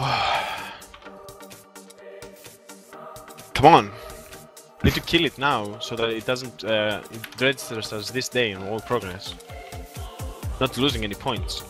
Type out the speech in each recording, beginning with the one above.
Come on! Need to kill it now so that it doesn't uh, it registers as this day in all progress. Not losing any points.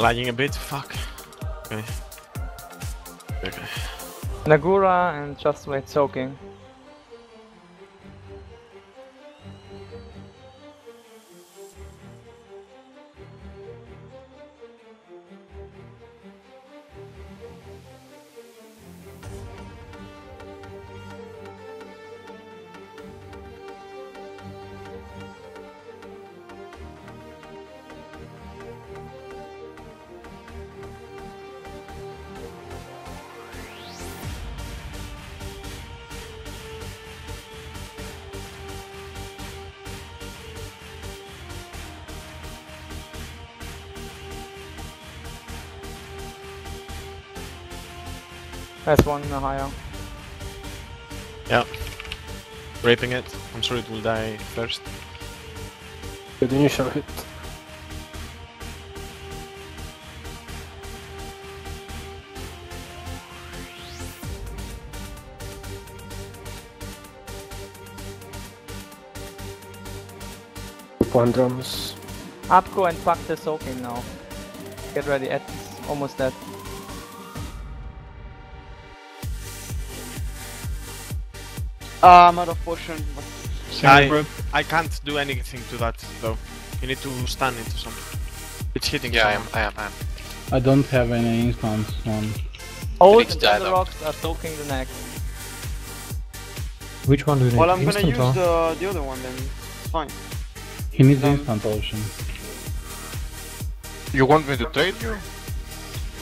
Lagging a bit, fuck. Okay. Okay. Nagura and just wait soaking. That's one in the higher. Yeah. Raping it. I'm sure it will die first. Good initial hit. One drums. Upco and fuck the soaking now. Get ready, it's almost dead. Ah, I'm out of potion. I, I can't do anything to that though. You need to stun into something. It's hitting Yeah, I am, someone. I am, I am. I don't have any instants on. Old need die the though. rocks are soaking the neck. Which one do you need? well, I'm gonna use or- the the other one then. It's fine. He needs Um, instant potion. You want me to trade you?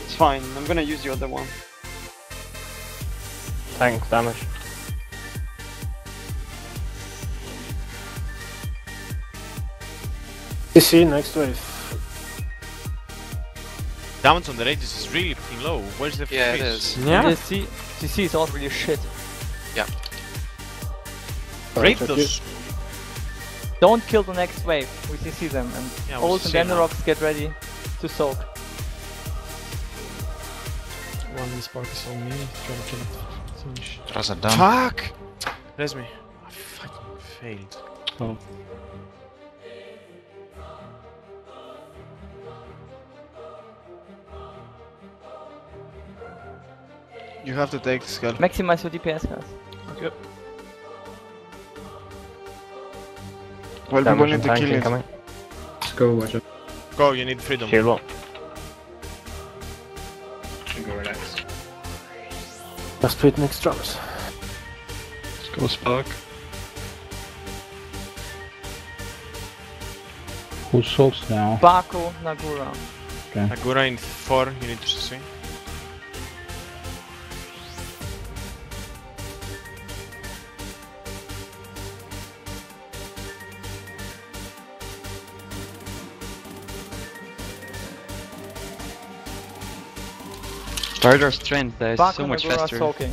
It's fine. I'm gonna use the other one. Thanks, damage. CC, next wave. Damage on the rages is really fucking low. Where's the Yeah, it fish? is. Yeah. The C CC is also really shit. Yeah. Rape Alright, those. Don't kill the next wave. We CC them and Yeah, we Old CC and then the now. rocks get ready to soak. One spark is on me, trying to kill it. Finish. Throws it down. Fuck! Res me. I fucking failed. Oh. You have to take the skull. Maximize your DPS guys. Okay. Well, people Damage need to tank kill it. incoming. Go watch it. Go, you need freedom. Shield wall. Go relax. Let's split next drums. Let's go spark. Who soaks now? Baku, Nagura. Okay. Nagura in 4, you need to CC. Starter strength, that is Baku, so much faster. soaking.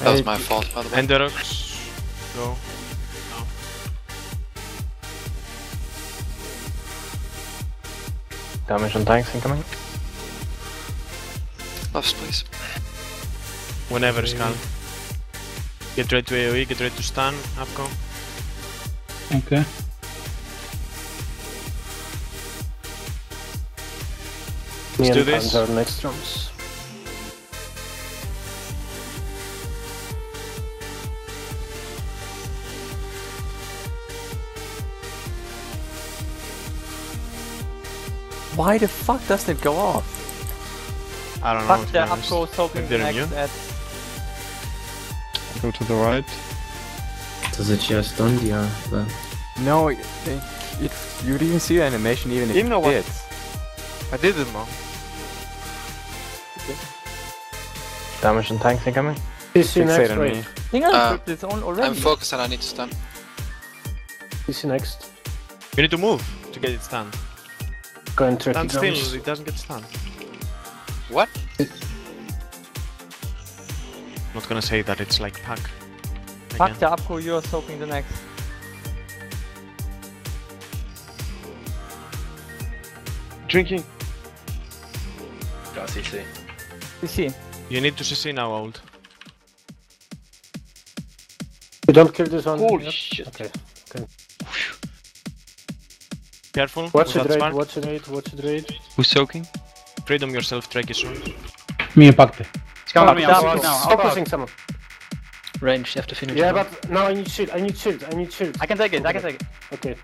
That was my fault, by the way. And the rocks. Go. Damage on tanks incoming. Buffs, please. Whenever, Skull. Get ready to AoE, get ready to stun, Upco. Okay. Me Let's do and this. Panzer next drums. Why the fuck does it go off? I don't know. Fuck to the be honest. upco soaking Maybe they're next at Go to the right. Does it just stun the uh, well, No, it, it, it, you didn't see the animation even if Didn't it know what- did. I did it, man. Damage and tanks incoming. CC Fixate next, on wait. me. Single Uh, tripped its own I'm already. focused and I need to stun. CC next. You need to move to get it stunned. Go and trick Stand it still, drums. it doesn't get stunned. What? not gonna say that it's like pack. Fuck Again. the upco, you're soaking the next. Drinking. Go CC. You see, You need to CC now, old. You don't kill this one. Holy yet? shit. Okay. okay. Careful. Watch with it that raid, spark. watch it raid, watch it raid. Who's soaking? Freedom yourself, Drake is soon. Me and Pacte. It's coming to me, I'm Fuck sorry the now. upco. I'll Focusing someone. Range, you have to finish. Yeah, it. but now I need shield, I need shield, I need shield. I can take it, I can take it. Okay.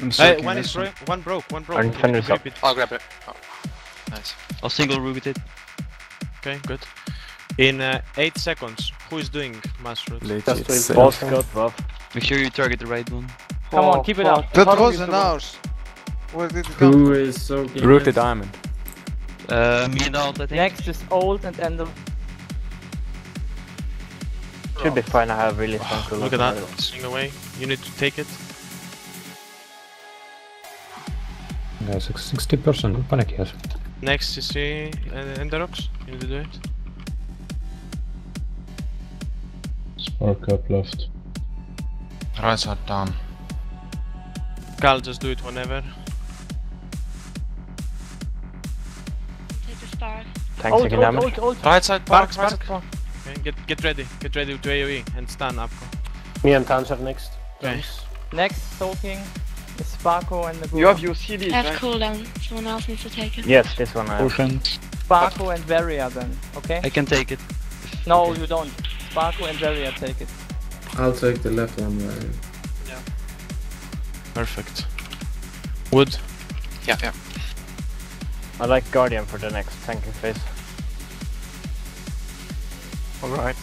I'm Hey, one is bro one broke, one broke. Our You need defender's to it. I'll grab it. Oh. Nice. I'll single root it. Okay, good. In uh, 8 seconds, who is doing mass root? Just wait. Boss got buff. Make sure you target the right one. come on, keep it up. That was you an do it? Where did it come? who is soaking? Root the diamond. Uh, me and Alt, I think. Next is old and Ender. Should be fine, I have really strong cooldown. Look at that, swing away. You need to take it. Yeah, 60% panic here. Next CC uh, Enderox. You need to do it. Spark up left. Right side down. Cal, just do it whenever. Take the star. Tanks Old, taking old, damage. old, old. Right side Spark, park, right park. Okay, get get ready. Get ready to AoE and stun up. Me and Tanzer next. Okay. Next soaking is Sparko and the You have your CDs, I have right? cooldown. Someone else needs to take it. Yes, this one I have. Potion. Sparko and Varia then, okay? I can take it. No, you don't. Sparkle and Varia take it. I'll take the left one. Right? Perfect. Wood. Yeah, yeah. I like Guardian for the next tanking phase. Alright.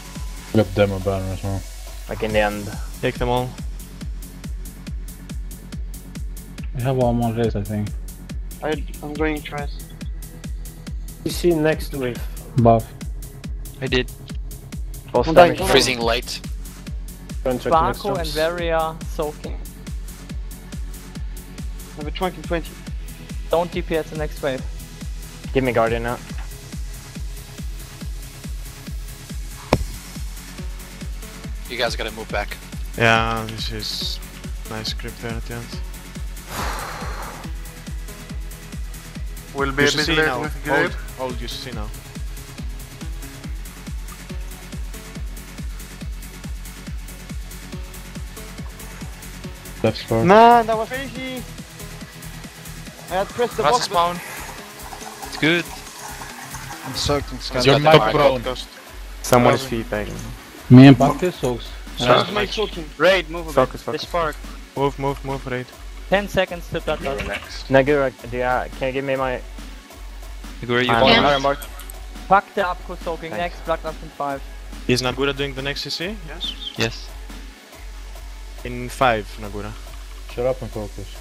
Got demo banner as well. Like in the end. Take them all. We have one more race, I think. I, I'm going trash. see next wave. Buff. I did. Boss I'm damage. dying. Freezing late. Go and trick next Sparko and drums. Varia soaking. I have a trunk in 20. Don't DPS the next wave. Give me Guardian now. You guys gotta move back. Yeah, this is nice grip there at the end. Will You CC now. Hold, hold, you CC now. Left spark. Man, that was easy. I had pressed the Right box. side spawn. It's good. I'm soaked in sky. You're Got that my right. bro. Someone is feedbacking. Me and Pacte soaks. Just to make. Raid, move a bit. Focus, This focus. spark. Move, move, move, raid. 10 seconds to Bloodlust. Nagura, do you, uh, can you give me my... Nagura, you Iron Yeah. Iron bar. Fuck the upco soaking Thanks. next, Bloodlust in 5. Is Nagura doing the next CC? Yes. Yes. In 5, Nagura. Shut up and focus.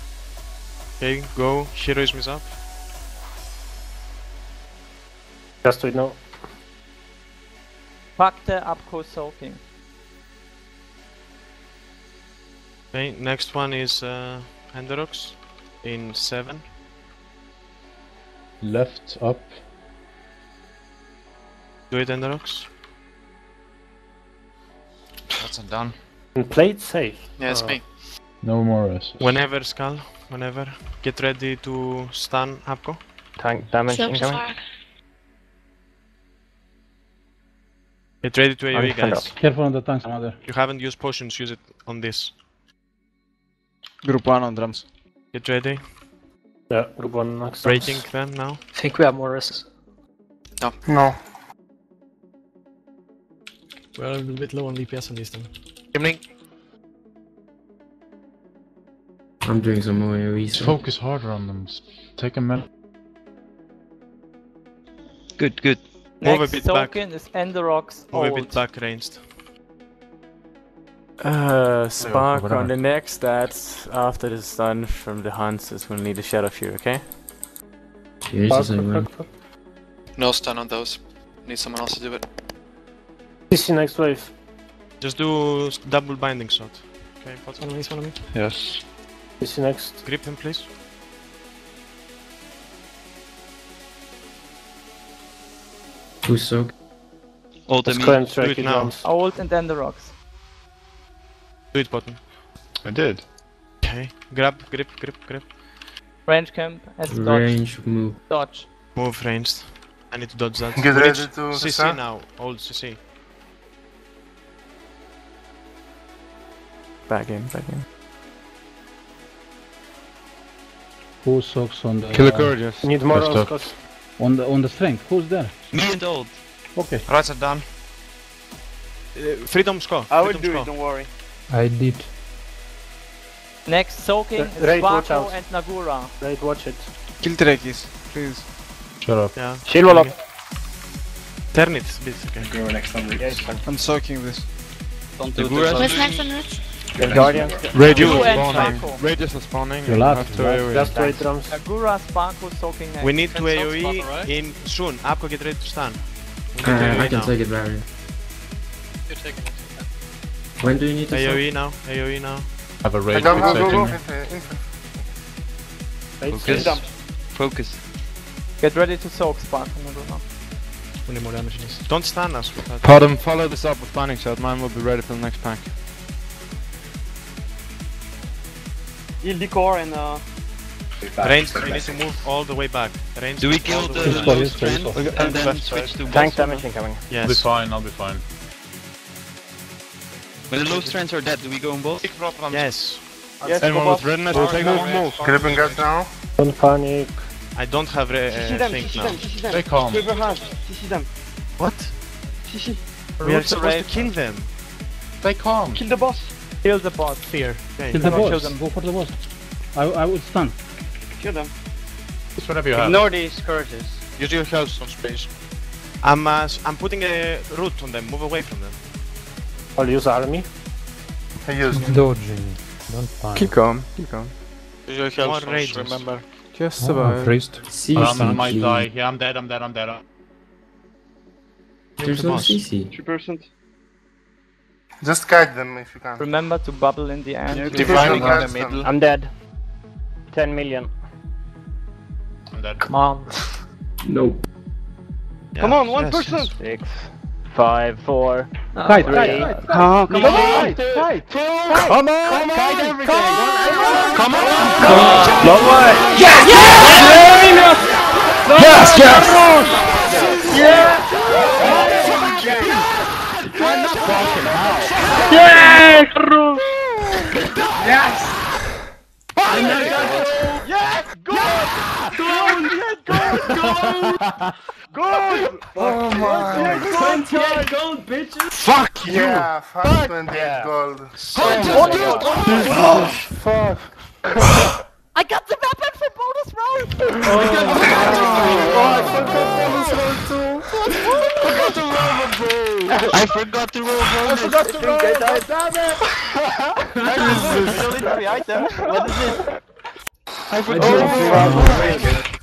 Okay, go. Heroism is up. Just wait now. Fuck the upco soaking. Okay, next one is uh, Enderox in 7. Left up. Do it, Enderox. That's a done. And play it safe. Yeah, it's Uh, me. No more rest. Whenever, Skull. Whenever. Get ready to stun Apko. Tank damage Silver incoming? spark. Get ready to I'm AoE, guys. Careful on the tanks, mother. You haven't used potions, use it on this. Group 1 on drums. Get ready. Yeah, group 1 next drums. Breaking them now. I think we have more rests. No. No. We're a little bit low on DPS on this then. I'm doing some more AoE Just focus harder on them. Take a minute. Good, good. Move a Next bit back. token is Enderox Move a bit back ranged. Uh, Spark on the next stats after the stun from the Hunters will need a Shadow Fury, okay? Here's the same one. No stun on those. Need someone else to do it. CC next wave. Just do double binding shot. Okay, Potter. One of me, one of me. Yes. CC next. Grip him, please. Who's soak? Ult Let's me. go and Do track it it now. Ult and Enderox. Do it, button. I did. Okay. Grab, grip, grip, grip. Range camp as dodge. Range move. Dodge. Move ranged. I need to dodge that. Get We ready need to CC start. now. Old CC. Back in, back in. Who soaks on the Kill a uh. Need more Left on the on the strength? Who's there? Me and old. Okay. Right are done. Uh, freedom score. I will freedom do score. it, don't worry. I did. Next soaking Uh, is Raid, watch Sparko out. and Nagura. Right, watch it. Kill Drakis, please. Shut up. Yeah. Shield wall up. Turn it a bit, okay. Yes, fine. I'm soaking this. Don't The do Gura- this. What's next on Ritz? Guardian. Radius You is and spawning. Sparko. Radius is spawning. You and last- have to last- AoE. Just wait drums. Nagura, Sparko, soaking next. We need to AoE right? in soon. Apko get ready to stun. We Uh, I can now. take it, Barry. You're taking it. When do you need to soak? AoE now. AoE now. Have a I rage don't have go fixating go me. infant. infant. Wait, Focus. Focus. Get ready to soak Sparko and Nagura. We need more damage in this. Don't stun us with that. Potom, follow this up with binding shot. Mine will be ready for the next pack. Heal the core and uh. Range, we need to move all the way back. Range. Do we kill the the way Yes, back. low please, strength please. and then switch to Tank damage incoming. Yes. I'll be fine. I'll be fine. When the low strengths are dead, do we go on boss? Yes. Yes, Anyone go with off. readiness? Move, Take move, over. move. Gripping guys now. Don't panic. I don't have a CC uh, them, thing CC now. them, CC them. Stay calm. Quiver hard. CC them. What? CC. We are supposed to raid. kill them. Stay calm. Kill the boss. Kill the boss. Fear. Okay. Kill the Kill boss. them. Go for the boss. I I would stun. Kill them. It's whatever you have. Ignore these scourges. Use your health on space. I'm uh, s- I'm putting a root on them. Move away from them. I'll use army. I used. Dodging. Don't panic. Keep calm, keep calm. Use your More health rages. remember. Just Oh, I'm about. freezed. CC. Um, I might die. Yeah, I'm dead. I'm dead. I'm dead. There's no. CC. 3%. Just guide them if you can. Remember to bubble in the end. Yeah, Divining Divine in the guides middle. I'm dead. 10 million. I'm dead. Come on. No. Come on, one yes, person. yes. 6, 5, 4, Kite, 3. kite, kite. Come on, Come on, fight, fight. Come on! Guide everything. Come on! Long way. Yes, yes! Oh my. 28 gold, bitches. Fuck you. Yeah, fuck 28 gold. Oh, fuck! I got the weapon for bonus round! Oh, I forgot to roll bonus. I forgot to roll. Damn it. items. What is it? I forgot.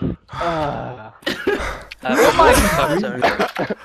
Uh, oh my god!